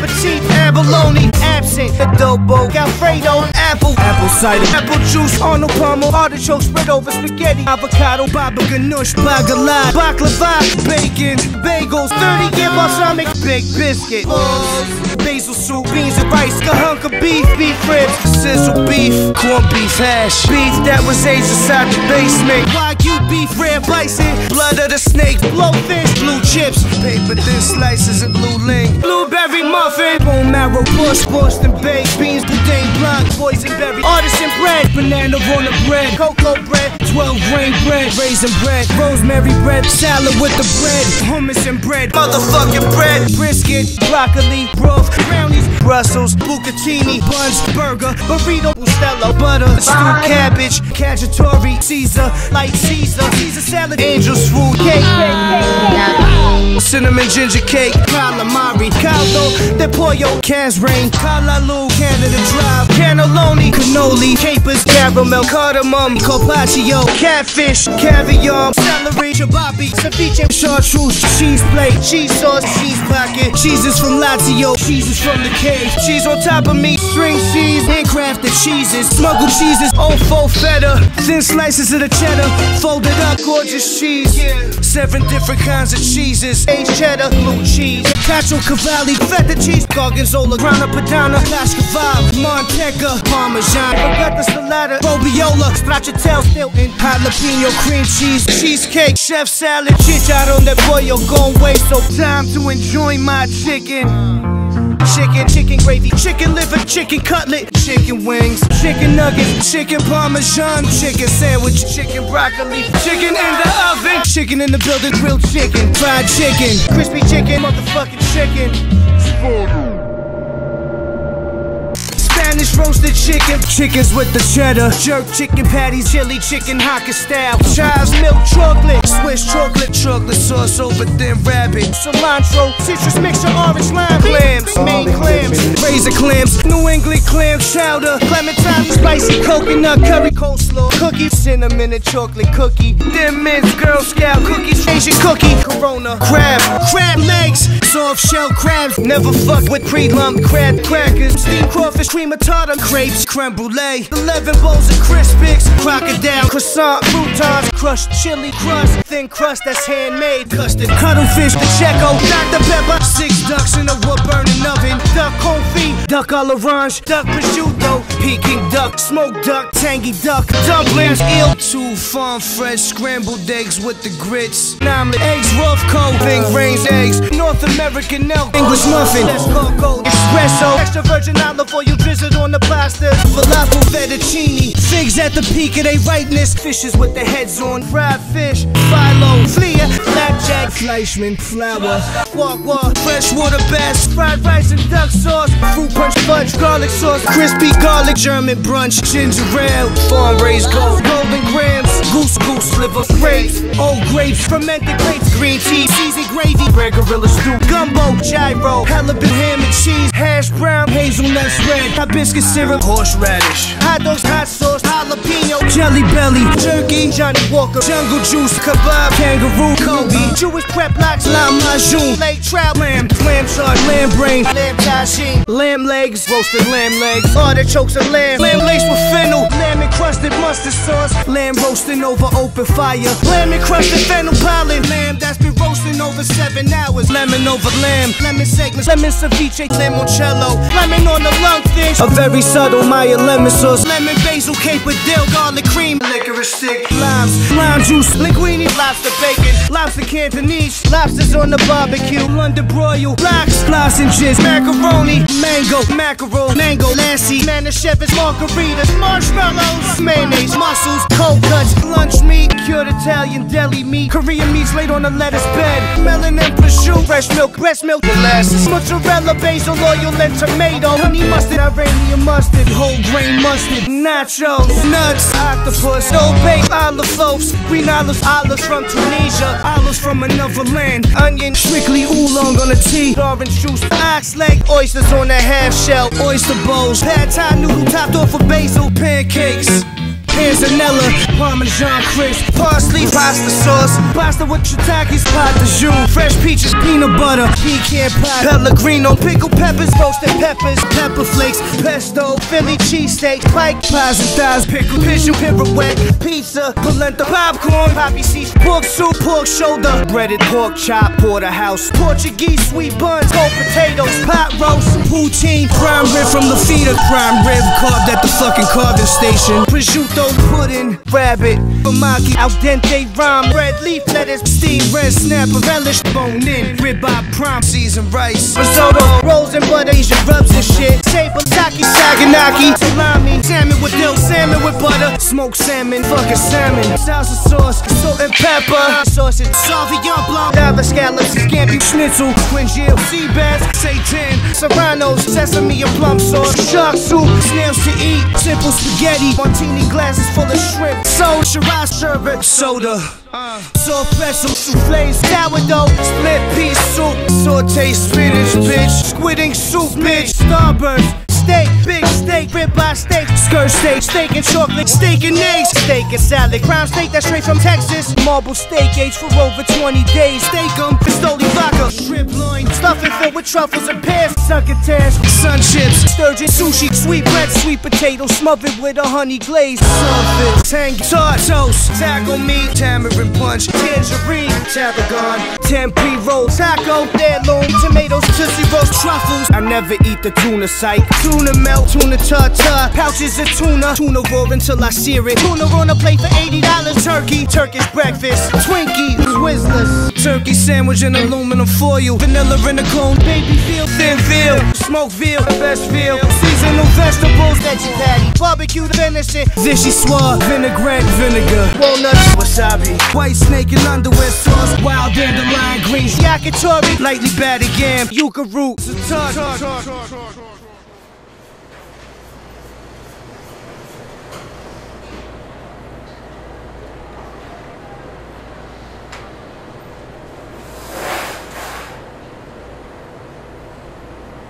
appetit, abalone, absent, adobo, alfredo, apple, apple cider, apple juice, Arnold Palmer, artichoke spread over spaghetti, avocado, baba ganoush, bagalad, baklava, bacon, bagels, 30 year balsamic, baked biscuit, basil soup, beans and rice, a hunk of beef, beef ribs, sizzle beef, corned beef hash, beef that was aged inside the basement, Why you beef, rare bison, blood of the snake, blowfish, blue chips, paper thin slices and blue ling, blueberry muffin, bone marrow, bush, Boston baked beans, boudin blanc, boysenberry, artisan bread, banana on the bread, cocoa bread, 12 grain bread, raisin bread, rosemary bread, salad with the bread, hummus and bread, motherfucking bread, brisket, broccoli, broth, brownies, Brussels, bucatini, buns, burger, burrito, Bustelo, butter, stewed cabbage, cacciatore, Caesar, light Caesar, Caesar salad, angel's food, cake, cinnamon ginger cake, calamari, caldo, de pollo, casrain, calaloo, Canada Dry, cannelloni, cannoli, capers, caramel, cardamom, carpaccio, catfish, caviar, celery, chababi, ceviche, chartreuse, cheese plate, cheese sauce, cheese pocket, cheeses from Lazio, cheeses from the cave, cheese on top of me, string cheese, handcrafted cheeses, smuggled cheeses, oh, old faux feta, thin slices of the cheddar, folded up, gorgeous cheese, seven different kinds of cheeses, aged cheddar, blue cheese, cacio cavalli, feta cheese, gorgonzola, grana padano, cascaval, manteca, parmesan, forgot the salata, robiola, stracciatelle, Stilton, jalapeno, cream cheese, cheesecake, chef salad, chicharron de pollo, gone waste, so time to enjoy my chicken. Chicken, chicken gravy, chicken liver, chicken cutlet, chicken wings, chicken nuggets, chicken parmesan, chicken sandwich, chicken broccoli, chicken in the oven, chicken in the building, grilled chicken, fried chicken, crispy chicken, motherfucking chicken. Spanish roasted chicken, chickens with the cheddar, jerk chicken patties, chili chicken Hakka style, child's milk chocolate, Swiss chocolate, chocolate sauce over thin rabbit, cilantro, citrus mixture, orange lime, Razor clams, New England clam chowder, clementine, spicy coconut curry coleslaw, cookies, cinnamon and chocolate cookie, thin mints, Girl Scout cookies, Asian cookie, Corona, crab, crab legs, soft shell crabs, never fuck with pre-lump crab crackers, steamed crawfish, cream of tartar, crepes, creme brulee, 11 bowls of Crispix, crocodile, croissant, croutons, crushed chili crust, thin crust that's handmade, custard, cuttlefish, Pacheco, Dr. Pepper, six ducks in a wood burning oven, duck confit, duck à l'orange, duck prosciutto, Peking duck, smoked duck, tangy duck, dumplings, eel, two farm fresh scrambled eggs with the grits, omelet, eggs rough cold, thing raised eggs, North American elk, English muffin, espresso, extra virgin olive oil drizzled on the pasta, falafel fettuccine, figs at the peak of their ripeness, fishes with their heads on, fried fish, blackjack, Fleischmann, flour, walk walk, freshwater bass, fried rice and duck sauce, fruit punch fudge, garlic sauce, crispy garlic, German brunch, ginger ale, farm raised gold, Golden Grahams, goose goose liver, grapes, old grapes, fermented grapes, green tea, seasoned gravy, red gorilla stew, gumbo, gyro, halibut ham and cheese, hash brown, hazelnut spread, hibiscus syrup, horseradish, hot dogs, hot sauce, jalapeno, jelly belly, jerky, Johnnie Walker, jungle juice, kebab, kangaroo, Kobe, Jewish prep locks, lime majoon, lake trout, lamb, lamb chard, lamb brain, lamb tagine, lamb legs, roasted lamb legs, artichokes and lamb, lamb laced with fennel, lamb encrusted mustard sauce, lamb roasting over open fire, lamb encrusted fennel pollen, lamb that's been roasting over seven hours, lemon over lamb, lemon segments, lemon ceviche, limoncello, lemon on the lungfish, a very subtle Meyer lemon sauce, lemon basil, caper dill, garlic cream, licorice stick, limes, lime juice, linguine, lobster bacon, lobster cantonese, lobsters on the barbecue, London broil, lox, lozenges, macaroni, mango, mackerel, mango, lassi, manischewitz, margaritas, marshmallows, mayonnaise, mussels, cold cuts, lunch meat, cured Italian deli meat, Korean meats laid on a lettuce bed, melon and prosciutto, fresh milk, breast milk, molasses, mozzarella, basil oil, and tomato, honey mustard, Iranian mustard, whole grain mustard, nachos, nuts, octopus, no bake, olive loaves, green olives, olives from Tunisia, olives from another land, onion, strictly oolong on a tea, orange juice, ox leg, oysters on a half shell, oyster bowls, pad thai noodle topped off with basil, pancakes. Panzanella, parmesan crisp, parsley, pasta sauce, pasta with shiitakes, pot de jus, fresh peaches, peanut butter, pecan pie, pellegrino, pickled peppers, roasted peppers, pepper flakes, pesto, Philly cheesesteak, pike pies and thighs, pickled pigeon, pirouette, pizza, polenta, popcorn, poppy seeds, pork soup, pork shoulder, breaded pork chop, porterhouse, Portuguese sweet buns, cold potatoes, pot roast, poutine, prime rib from the feeder, prime rib carved at the fucking carving station, prosciutto pudding, rabbit, famaki, al dente rhyme, red leaf lettuce, steamed red snapper, relish, bone in, ribeye, prime, seasoned rice, risotto, rolls and butter, Asian rubs and shit, table, taki, saganaki, salami, salmon with dill, salmon with butter, smoked salmon, fucking salmon, salsa sauce, salt and pepper, sausage, Sauvignon Blanc, lava scallops, scampi, schnitzel, quinjil, sea bass, seitan, serranos, sesame and plum sauce, shark soup, snails to eat, simple spaghetti, martini glasses full of shrimp, shiraz sherbet, soda. Soft pretzel, souffles, sourdough, split pea soup, saute spinach, bitch, squidding soup, bitch, starburst, steak, big steak, ribeye steak, skirt steak, steak and chocolate, steak and eggs, steak and salad, crown steak that's straight from Texas, marble steak aged for over 20 days, steak um, pistoli vodka, shrimp loin, stuffing filled with truffles and pears, succotash, sun chips, sturgeon, sushi, sweet bread, sweet potato, smothered with a honey glaze, sunfish, tang, tart toast, taco meat, tamarind punch, tangerine, tarragon, tempeh roll, taco, heirloom, tomatoes, tootsie rolls, truffles. I never eat the tuna sight, tuna melt, tuna tartar, pouches of tuna, tuna raw until I sear it, tuna on a plate for eighty dollars, turkey, Turkish breakfast, Twinkie, Twizzlers, turkey sandwich in aluminum foil, vanilla in a cone, baby feel, thin veal, smoked veal, best veal, seasonal vegetables, veggie patty, barbecue venison, vichyssoise, vinaigrette, vinegar, walnuts, wasabi, white snake and underwear sauce, wild dandelion greens, yakitori, lightly battered yam, yuca root, satay.